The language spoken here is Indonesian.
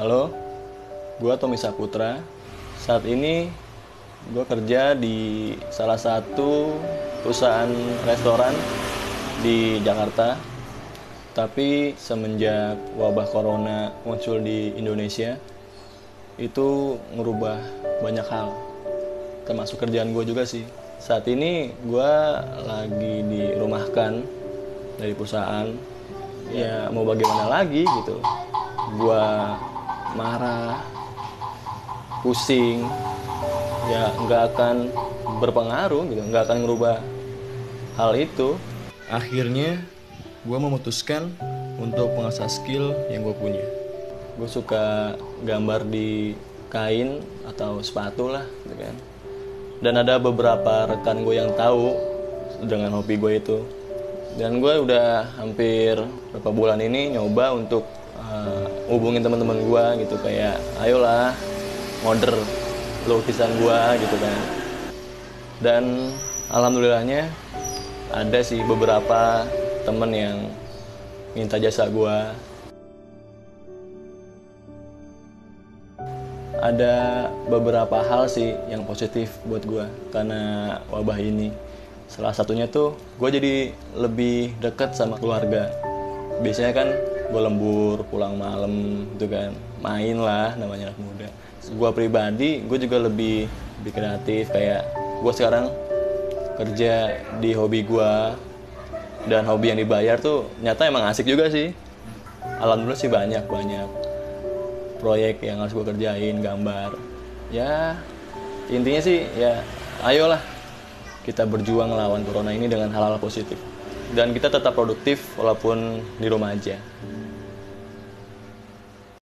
Halo, gue Tommy Saputra. Saat ini gue kerja di salah satu perusahaan restoran di Jakarta. Tapi semenjak wabah corona muncul di Indonesia, itu merubah banyak hal. Termasuk kerjaan gue juga sih. Saat ini gue lagi dirumahkan dari perusahaan. Ya mau bagaimana lagi gitu. Gue marah, pusing, ya nggak akan berpengaruh gitu, nggak akan merubah hal itu. Akhirnya gue memutuskan untuk mengasah skill yang gue punya. Gue suka gambar di kain atau sepatu lah, gitu kan. Dan ada beberapa rekan gue yang tahu dengan hobi gue itu. Dan gue udah hampir beberapa bulan ini nyoba untuk uh, hubungin teman-teman gue gitu kayak, ayolah order lukisan gue gitu kan. Dan alhamdulillahnya ada sih beberapa temen yang minta jasa gue ada beberapa hal sih yang positif buat gue karena wabah ini. Salah satunya tuh gue jadi lebih dekat sama keluarga. Biasanya kan gue lembur pulang malam gitu kan. Main lah namanya anak muda. Gue pribadi gue juga lebih lebih kreatif. Kayak gue sekarang kerja di hobi gue dan hobi yang dibayar tuh nyata emang asik juga sih. Alhamdulillah sih banyak banyak proyek yang harus gue kerjain gambar. Ya intinya sih ya ayolah kita berjuang melawan corona ini dengan hal-hal positif dan kita tetap produktif walaupun di rumah aja